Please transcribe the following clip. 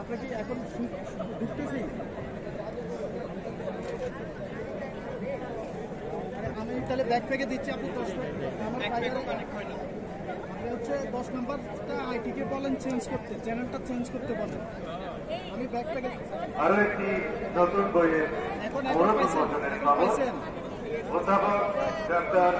আপনাকে এখন ঢুকতেছি আমি তাহলে ব্যাগ প্যাকে দিচ্ছি আপনি দশ হচ্ছে দশ নম্বরটা আইটিকে বলেন চেঞ্জ করতে চ্যানেলটা চেঞ্জ করতে বলেন আরও একটি নতুন বইয়ের অনুমোদনের খবর অধ্যাপক ডাক্তার